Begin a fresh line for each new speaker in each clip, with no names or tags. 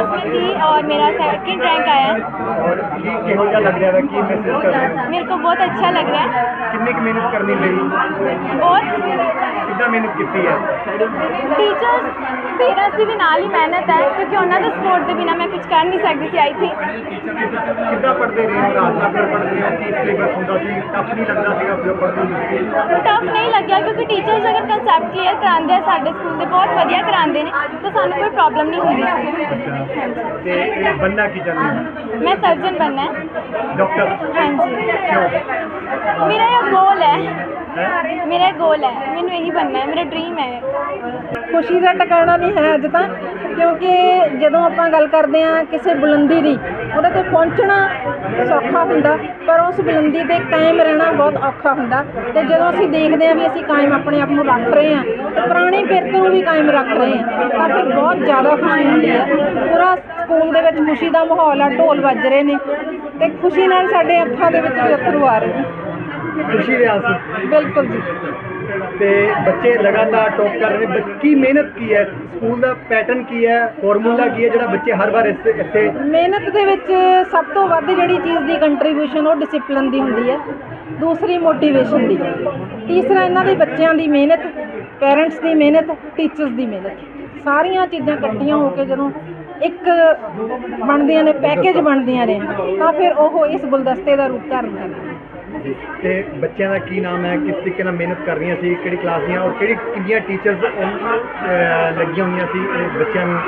Tenth class में थी और मेरा सेकंड रैंक आया है
ਔਰ ਕੀ ਕਿਹੋ ਜਿਹਾ ਲੱਗ ਰਿਹਾ ਹੈ ਕੀ ਮਹਿਸੂਸ ਕਰ ਰਹੇ ਹੋ
मेरे को बहुत अच्छा लग रहा है
ਕਿੰਨੀ ਕੁ ਮਿਹਨਤ ਕਰਨੀ ਪਈ
बहुत
ਕਿੱਦਾਂ ਮਿਹਨਤ ਕੀਤੀ ਹੈ
ਟੀਚਰਸ ਪੇਰੈਂਟਸ ਦੀ ਵੀ ਨਾਲ ਹੀ ਮਿਹਨਤ ਹੈ ਕਿਉਂਕਿ ਉਹਨਾਂ ਦੇ ਸਪੋਰਟ ਦੇ ਬਿਨਾ ਮੈਂ ਕੁਝ ਕਰ ਨਹੀਂ ਸਕਦੀ ਸੀ ਆਈ ਥਿੰਕ
ਕਿੱਦਾਂ ਪੜ੍ਹਦੇ ਰਹੇ ਹੋ ਰਾਤ ਤੱਕ ਪੜ੍ਹਦੇ ਹੋ ਕੀ ਸਿਲੇਬਸ ਹੁੰਦਾ ਸੀ ਟਫ ਨਹੀਂ ਲੱਗਦਾ ਸੀਗਾ ਜੋ ਪੜ੍ਹਦੇ ਹੁੰਦੇ ਸੀ
ਟਫ ਨਹੀਂ ਲੱਗਿਆ ਕਿਉਂਕਿ ਟੀਚਰਸ ਅਗਰ ਕਨਸੈਪਟ ਕਲੀਅਰ ਕਰਾਉਂਦੇ ਆ ਸਾਡੇ ਸਕੂਲ ਦੇ ਬਹੁਤ ਵਧੀਆ ਕਰਾਉਂਦੇ ਨੇ ਤਾਂ ਸਾਨੂੰ ਕੋਈ ਪ੍ਰੋਬਲਮ ਨਹੀਂ ਹੁੰਦੀ ਸੀ
ਤੇ ਇਹ ਬੰਨਾ ਕੀ ਚਾਹੁੰਦੇ
ਮੈਂ ਸਰਜਨ ਬਣਨਾ ਹੈ।
ਡਾਕਟਰ
ਹਾਂਜੀ।
ਕਿਉਂ?
ਮੇਰਾ ਇਹ ਗੋਲ ਹੈ।
ਹੈਂ?
ਮੇਰਾ ਗੋਲ ਹੈ। ਮੈਨੂੰ ਇਹੀ ਬਣਨਾ ਹੈ। ਮੇਰਾ ਡ੍ਰੀਮ ਹੈ।
ਖੁਸ਼ੀ ਦਾ ਟਿਕਾਣਾ ਨਹੀਂ ਹੈ ਅੱਜ ਤਾਂ ਕਿਉਂਕਿ ਜਦੋਂ ਆਪਾਂ ਗੱਲ ਕਰਦੇ ਹਾਂ ਕਿਸੇ ਬੁਲੰਦੀ ਦੀ ਉਹਦੇ ਤੇ ਪਹੁੰਚਣਾ ਸੌਖਾ ਹੁੰਦਾ, ਪਰ ਉਸ ਬੁਲੰਦੀ ਤੇ ਕਾਇਮ ਰਹਿਣਾ ਬਹੁਤ ਔਖਾ ਹੁੰਦਾ। ਤੇ ਜਦੋਂ ਅਸੀਂ ਦੇਖਦੇ ਹਾਂ ਵੀ ਅਸੀਂ ਕਾਇਮ ਆਪਣੇ ਆਪ ਨੂੰ ਰੱਖ ਰਹੇ ਹਾਂ, ਤੇ ਪੁਰਾਣੀ ਪਿਰਤ ਨੂੰ ਵੀ ਕਾਇਮ ਰੱਖ ਰਹੇ ਹਾਂ, ਤਾਂ ਫਿਰ ਬਹੁਤ ਜ਼ਿਆਦਾ ਖੁਸ਼ੀ ਹੁੰਦੀ ਹੈ। ਪੂਰਾ ਸਕੂਲ ਦੇ ਵਿੱਚ ਖੁਸ਼ੀ ਦਾ ਮਾਹੌਲ ਆ, ਢੋਲ ਵੱਜ ਰਹੇ ਨੇ, ਤੇ ਖੁਸ਼ੀ ਨਾਲ ਸਾਡੇ ਅੱਖਾਂ ਦੇ ਵਿੱਚ ਵੀ ਅੱਥਰੂ ਆ ਰਹੇ ਨੇ।
ਖੁਸ਼ੀ ਦੇ ਆਂਸੂ।
ਬਿਲਕੁਲ ਜੀ।
ਤੇ ਬੱਚੇ ਲਗਾਤਾਰ ਟੌਪ ਕਰ ਰਹੇ ਨੇ। ਬੱਚ- ਕੀ ਮਿਹਨਤ ਕੀ ਹੈ? ਸਕੂਲ ਦਾ ਪੈਟਰਨ ਕੀ ਹੈ? ਫਾਰਮੂਲਾ ਕੀ ਹੈ ਜਿਹੜਾ ਬੱਚੇ ਹਰ ਵਾਰ ਇਸ ਇੱਥੇ
ਮਿਹਨਤ ਦੇ ਵਿੱਚ ਸਭ ਤੋਂ ਵੱਧ ਜਿਹੜੀ ਚੀਜ਼ ਦੀ ਕੰਟਰੀਬਿਊਸ਼ਨ ਉਹ ਡਿਸਪਲਿਨ ਦੀ ਹੁੰਦੀ ਹੈ। ਦੂਸਰੀ ਮੋਟੀਵੇਸ਼ਨ ਦੀ। ਤੀਸਰਾ ਇਹਨਾਂ ਦੇ ਬੱਚਿਆਂ ਦੀ ਮਿਹਨਤ ਪੇਰੈਂਟਸ ਦੀ ਮਿਹਨਤ ਟੀਚਰਸ ਦੀ ਮਿਹਨਤ। ਸਾਰੀਆਂ ਚੀਜ਼ਾਂ ਇਕੱਠੀਆਂ ਹੋ ਕੇ ਜਦੋਂ ਇੱਕ ਬਣਦੀਆਂ ਨੇ ਪੈਕੇਜ ਬਣਦੀਆਂ ਨੇ ਤਾਂ ਫਿਰ ਉਹ ਇਸ ਗੁਲਦਸਤੇ ਦਾ ਰੂਪ ਧਾਰਨ ਕਰਦੀਆਂ ਨੇ।
ਤੇ ਬੱਚਿਆਂ ਦਾ ਕੀ ਨਾਮ ਹੈ, ਕਿਸ ਤਰੀਕੇ ਨਾਲ ਮਿਹਨਤ ਕਰ ਰਹੀਆਂ ਸੀ, ਕਿਹੜੀ ਕਲਾਸ ਦੀਆਂ ਔਰ ਕਿਹੜੀ, ਕਿੰਨੀਆਂ ਟੀਚਰਸ ਲੱਗੀਆਂ ਹੋਈਆਂ ਸੀ, ਇਹ ਬੱਚਿਆਂ ਨੂੰ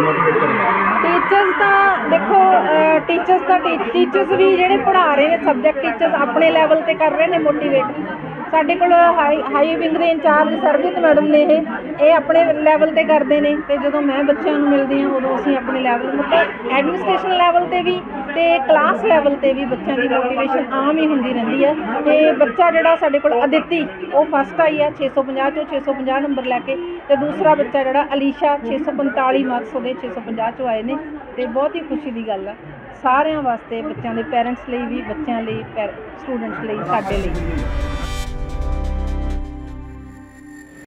ਮੋਟੀਵੇਟ ਕਰਨ
ਟੀਚਰਸ ਤਾਂ ਦੇਖੋ ਟੀਚਰਸ ਤਾਂ ਟੀਚਰਸ ਵੀ ਜਿਹੜੇ ਪੜ੍ਹਾ ਰਹੇ ਨੇ ਸਬਜੈਕਟ ਟੀਚਰਸ ਆਪਣੇ ਲੈਵਲ ਤੇ ਕਰ ਰਹੇ ਨੇ ਮੋਟੀਵੇਟ ਸਾਡੇ ਕੋਲ ਹਾਈ ਹਾਈ ਵਿੰਗ ਦੇ ਇੰਚਾਰਜ ਸਰਬਜੀਤ ਮੈਡਮ ਨੇ ਇਹ ਇਹ ਆਪਣੇ ਲੈਵਲ ਤੇ ਕਰਦੇ ਨੇ ਤੇ ਜਦੋਂ ਮੈਂ ਬੱਚਿਆਂ ਨੂੰ ਮਿਲਦੀ ਹਾਂ ਉਦੋਂ ਅਸੀਂ ਆਪਣੇ ਲੈਵਲ ਮਤਲਬ ਐਡਮਿਨਿਸਟ੍ਰੇਸ਼ਨ ਲੈਵਲ ਤੇ ਵੀ ਤੇ ਕਲਾਸ ਲੈਵਲ ਤੇ ਵੀ ਬੱਚਿਆਂ ਦੀ ਮੋਟੀਵੇਸ਼ਨ ਆਮ ਹੀ ਹੁੰਦੀ ਰਹਿੰਦੀ ਹੈ। ਤੇ ਬੱਚਾ ਜਿਹੜਾ ਸਾਡੇ ਕੋਲ ਅਦਿੱਤੀ, ਉਹ ਫਸਟ ਆਈ ਹੈ 650 ਚੋਂ 650 ਨੰਬਰ ਲੈ ਕੇ ਤੇ ਦੂਸਰਾ ਬੱਚਾ ਜਿਹੜਾ ਅਲੀਸ਼ਾ 645 ਮਾਰਕਸ ਉਹਦੇ 650 ਚੋਂ ਆਏ ਨੇ ਤੇ ਬਹੁਤ ਹੀ ਖੁਸ਼ੀ ਦੀ ਗੱਲ ਹੈ ਸਾਰਿਆਂ ਵਾਸਤੇ ਬੱਚਿਆਂ ਦੇ ਪੇਰੈਂਟਸ ਲਈ ਵੀ, ਬੱਚਿਆਂ ਲਈ ਸਟੂਡੈਂਟਸ ਲਈ, ਸਾਡੇ ਲਈ।